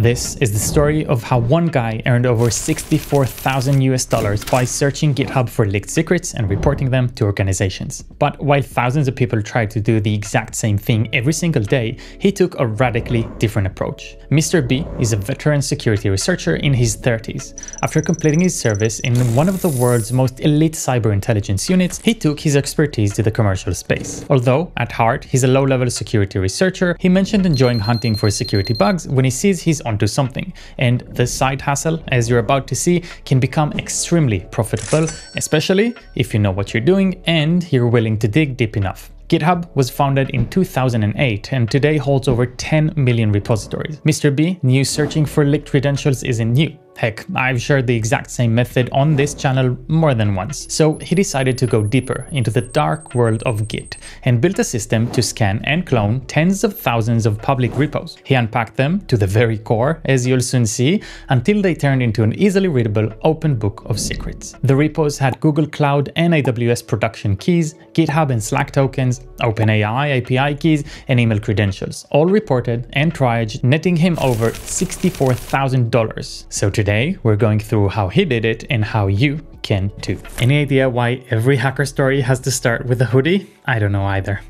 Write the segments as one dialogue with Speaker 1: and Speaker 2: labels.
Speaker 1: This is the story of how one guy earned over 64,000 US dollars by searching GitHub for leaked secrets and reporting them to organizations. But while thousands of people tried to do the exact same thing every single day, he took a radically different approach. Mr. B is a veteran security researcher in his 30s. After completing his service in one of the world's most elite cyber intelligence units, he took his expertise to the commercial space. Although, at heart, he's a low-level security researcher, he mentioned enjoying hunting for security bugs when he sees he's onto something. And the side hustle, as you're about to see, can become extremely profitable, especially if you know what you're doing and you're willing to dig deep enough. GitHub was founded in 2008 and today holds over 10 million repositories. Mr. B knew searching for leaked credentials isn't new. Heck, I've shared the exact same method on this channel more than once. So he decided to go deeper into the dark world of Git and built a system to scan and clone tens of thousands of public repos. He unpacked them to the very core, as you'll soon see, until they turned into an easily readable open book of secrets. The repos had Google Cloud and AWS production keys, GitHub and Slack tokens, OpenAI API keys, and email credentials, all reported and triaged, netting him over $64,000. So today Today, we're going through how he did it and how you can too. Any idea why every hacker story has to start with a hoodie? I don't know either.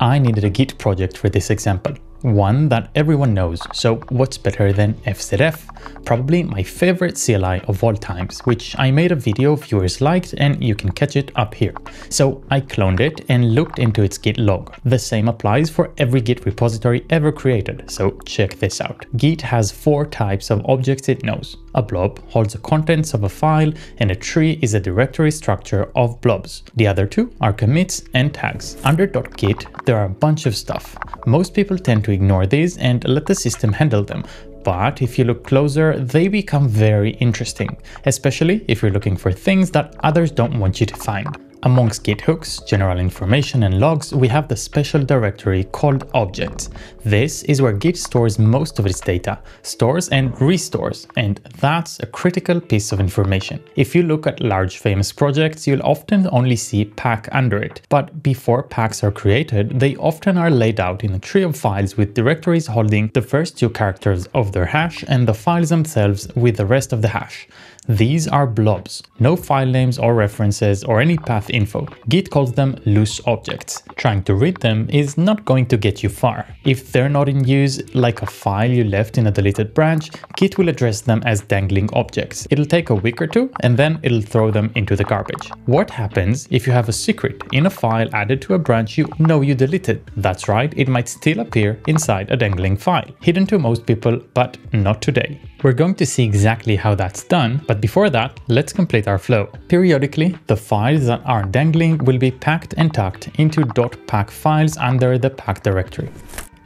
Speaker 1: I needed a Git project for this example one that everyone knows, so what's better than FZF? Probably my favorite CLI of all times, which I made a video viewers liked and you can catch it up here. So I cloned it and looked into its Git log. The same applies for every Git repository ever created, so check this out. Git has four types of objects it knows. A blob holds the contents of a file and a tree is a directory structure of blobs. The other two are commits and tags. Under .git there are a bunch of stuff. Most people tend to ignore these and let the system handle them, but if you look closer, they become very interesting, especially if you're looking for things that others don't want you to find. Amongst Git hooks, general information and logs, we have the special directory called objects. This is where Git stores most of its data, stores and restores, and that's a critical piece of information. If you look at large famous projects, you'll often only see pack under it, but before packs are created, they often are laid out in a tree of files with directories holding the first two characters of their hash and the files themselves with the rest of the hash. These are blobs, no file names or references or any path info. Git calls them loose objects. Trying to read them is not going to get you far. If they're not in use, like a file you left in a deleted branch, Git will address them as dangling objects. It'll take a week or two and then it'll throw them into the garbage. What happens if you have a secret in a file added to a branch you know you deleted? That's right, it might still appear inside a dangling file. Hidden to most people, but not today. We're going to see exactly how that's done, but before that, let's complete our flow. Periodically, the files that are dangling will be packed and tucked into .pack files under the pack directory.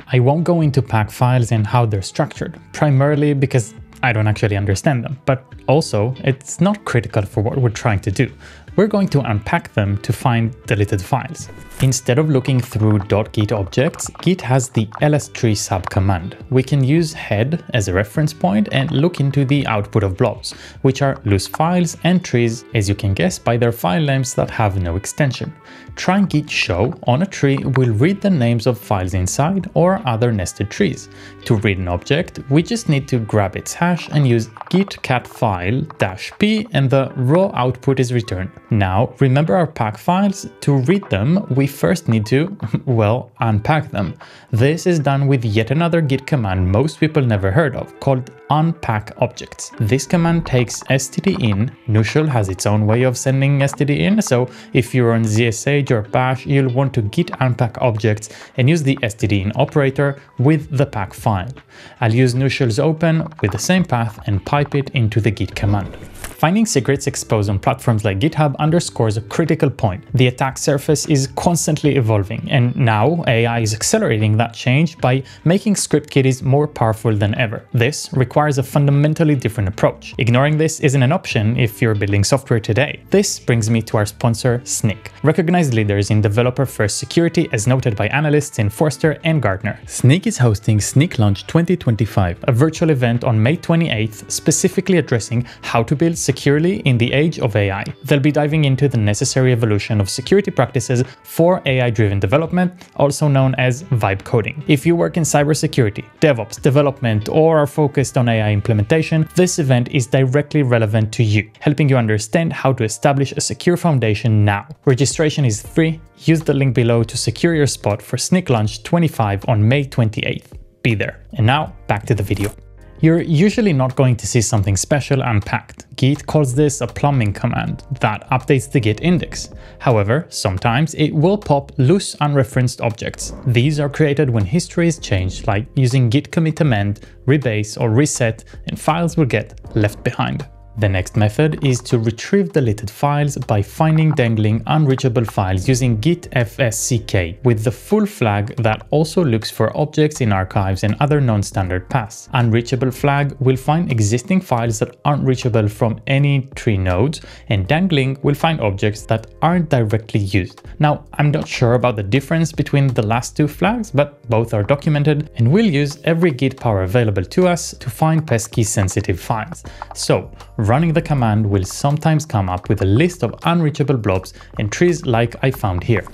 Speaker 1: I won't go into pack files and how they're structured, primarily because I don't actually understand them, but also it's not critical for what we're trying to do we're going to unpack them to find deleted files. Instead of looking through .git objects, Git has the lstree sub command. We can use head as a reference point and look into the output of blobs, which are loose files and trees, as you can guess by their file names that have no extension. Trying git show on a tree will read the names of files inside or other nested trees. To read an object, we just need to grab its and use git cat file dash -p and the raw output is returned. Now, remember our pack files? To read them, we first need to, well, unpack them. This is done with yet another git command most people never heard of, called unpack objects. This command takes stdin. Nushell has its own way of sending stdin, so if you're on ZSH or bash, you'll want to git unpack objects and use the stdin operator with the pack file. I'll use Nushell's open with the same path and pipe it into the git command. Finding secrets exposed on platforms like GitHub underscores a critical point. The attack surface is constantly evolving, and now AI is accelerating that change by making script kiddies more powerful than ever. This requires a fundamentally different approach. Ignoring this isn't an option if you're building software today. This brings me to our sponsor, Snyk, recognized leaders in developer-first security as noted by analysts in Forrester and Gartner. Snyk is hosting Snyk Launch 2025, a virtual event on May 28th specifically addressing how to build securely in the age of AI. They'll be diving into the necessary evolution of security practices for AI-driven development, also known as vibe coding. If you work in cybersecurity, DevOps, development, or are focused on AI implementation, this event is directly relevant to you, helping you understand how to establish a secure foundation now. Registration is free. Use the link below to secure your spot for Snyk Launch 25 on May 28th. Be there. And now, back to the video. You're usually not going to see something special unpacked. Git calls this a plumbing command that updates the Git index. However, sometimes it will pop loose unreferenced objects. These are created when history is changed, like using git commit amend, rebase or reset, and files will get left behind. The next method is to retrieve deleted files by finding dangling unreachable files using git fsck with the full flag that also looks for objects in archives and other non-standard paths. Unreachable flag will find existing files that aren't reachable from any tree nodes and dangling will find objects that aren't directly used. Now, I'm not sure about the difference between the last two flags, but both are documented and we'll use every git power available to us to find pesky sensitive files. So, running the command will sometimes come up with a list of unreachable blobs and trees like I found here.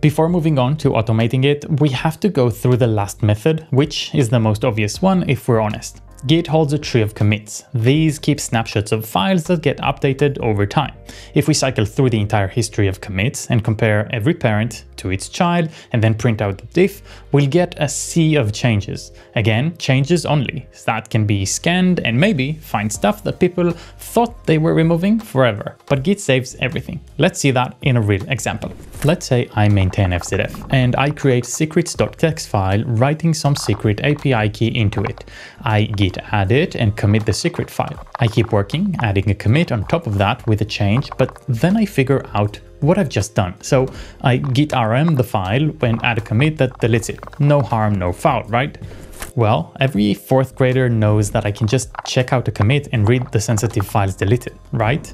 Speaker 1: Before moving on to automating it, we have to go through the last method, which is the most obvious one if we're honest. Git holds a tree of commits. These keep snapshots of files that get updated over time. If we cycle through the entire history of commits and compare every parent to its child and then print out the diff, we'll get a sea of changes. Again, changes only. That can be scanned and maybe find stuff that people thought they were removing forever. But Git saves everything. Let's see that in a real example. Let's say I maintain FZF and I create secrets.txt file writing some secret API key into it. I git add it and commit the secret file. I keep working, adding a commit on top of that with a change, but then I figure out what I've just done. So I git rm the file when add a commit that deletes it. No harm, no foul, right? Well, every fourth grader knows that I can just check out a commit and read the sensitive files deleted, right?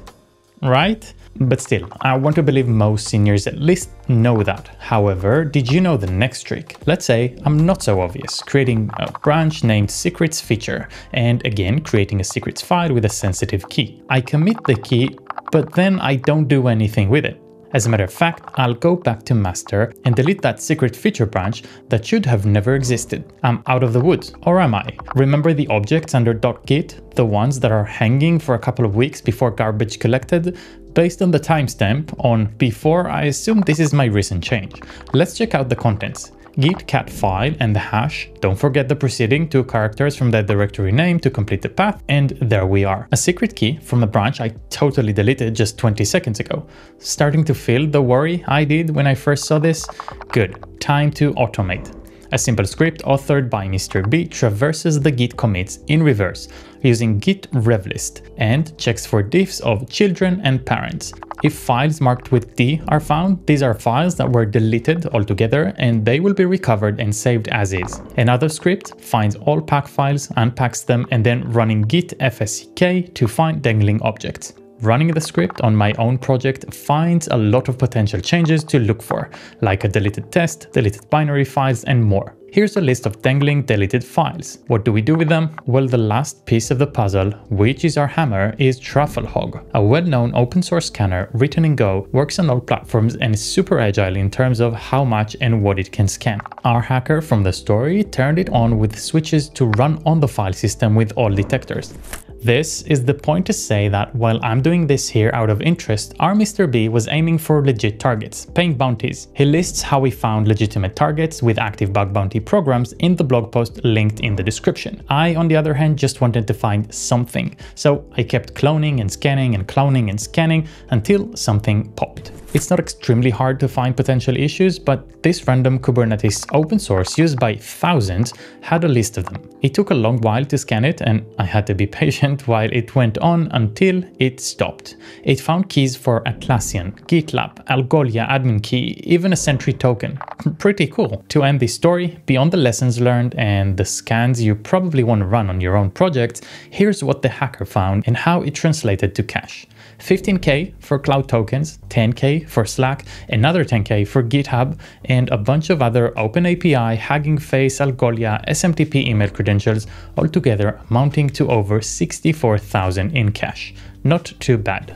Speaker 1: Right? But still, I want to believe most seniors at least know that. However, did you know the next trick? Let's say I'm not so obvious, creating a branch named secrets feature, and again creating a secrets file with a sensitive key. I commit the key, but then I don't do anything with it. As a matter of fact, I'll go back to master and delete that secret feature branch that should have never existed. I'm out of the woods, or am I? Remember the objects under .git, the ones that are hanging for a couple of weeks before garbage collected? Based on the timestamp on before, I assume this is my recent change. Let's check out the contents git cat file and the hash. Don't forget the preceding two characters from the directory name to complete the path, and there we are. A secret key from a branch I totally deleted just 20 seconds ago. Starting to feel the worry I did when I first saw this? Good, time to automate. A simple script authored by Mr. B traverses the git commits in reverse using git revlist and checks for diffs of children and parents. If files marked with D are found, these are files that were deleted altogether and they will be recovered and saved as is. Another script finds all pack files, unpacks them and then running git fsck to find dangling objects. Running the script on my own project finds a lot of potential changes to look for, like a deleted test, deleted binary files, and more. Here's a list of dangling deleted files. What do we do with them? Well, the last piece of the puzzle, which is our hammer, is Trufflehog. A well-known open source scanner written in Go, works on all platforms and is super agile in terms of how much and what it can scan. Our hacker from the story turned it on with switches to run on the file system with all detectors. This is the point to say that while I'm doing this here out of interest, our Mr. B was aiming for legit targets, paying bounties. He lists how he found legitimate targets with active bug bounty programs in the blog post linked in the description. I, on the other hand, just wanted to find something, so I kept cloning and scanning and cloning and scanning until something popped. It's not extremely hard to find potential issues, but this random Kubernetes open source used by thousands had a list of them. It took a long while to scan it and I had to be patient while it went on until it stopped. It found keys for Atlassian, GitLab, Algolia admin key, even a Sentry token. Pretty cool. To end this story, beyond the lessons learned and the scans you probably want to run on your own projects, here's what the hacker found and how it translated to cash. 15k for cloud tokens, 10k for Slack, another 10k for GitHub, and a bunch of other OpenAPI, Hugging Face, Algolia, SMTP email credentials, altogether amounting to over 64,000 in cash. Not too bad.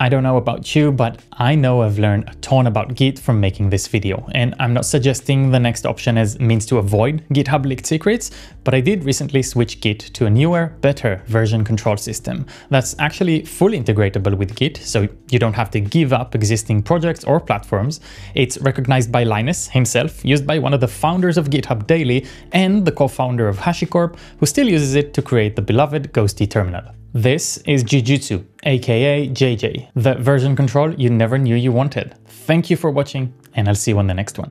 Speaker 1: I don't know about you, but I know I've learned a ton about Git from making this video, and I'm not suggesting the next option as means to avoid GitHub leaked secrets, but I did recently switch Git to a newer, better version control system that's actually fully integratable with Git, so you don't have to give up existing projects or platforms. It's recognized by Linus himself, used by one of the founders of GitHub Daily and the co-founder of HashiCorp, who still uses it to create the beloved Ghostty terminal. This is Jujutsu, aka JJ, the version control you never knew you wanted. Thank you for watching, and I'll see you on the next one.